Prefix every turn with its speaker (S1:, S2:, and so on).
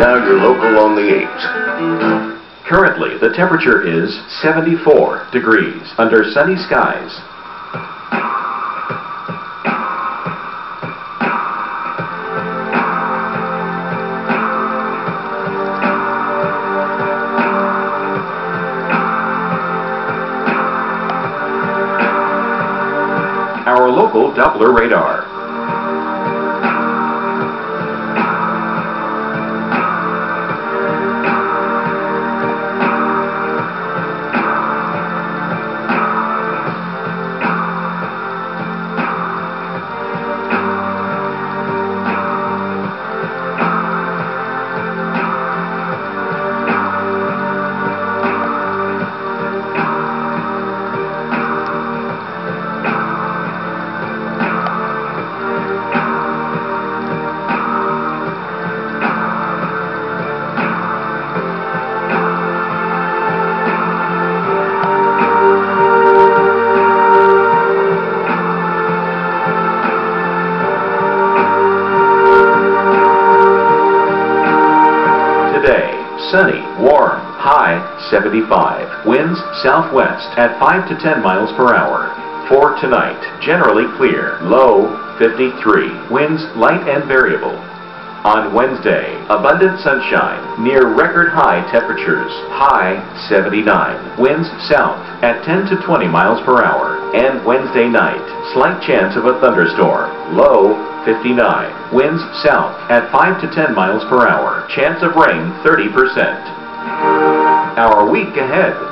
S1: Now your local on the 8.
S2: Currently, the temperature is 74 degrees under sunny skies. Our local Doppler radar. Today, sunny, warm, high 75. Winds southwest at 5 to 10 miles per hour. For tonight, generally clear, low 53. Winds light and variable. On Wednesday, abundant sunshine, near record high temperatures, high 79. Winds south at 10 to 20 miles per hour. And Wednesday night, slight chance of a thunderstorm, low 59. Winds south at 5 to 10 miles per hour. Chance of rain 30%. Our week ahead.